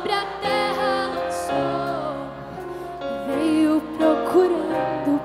sobre a terra lançou, veio procurando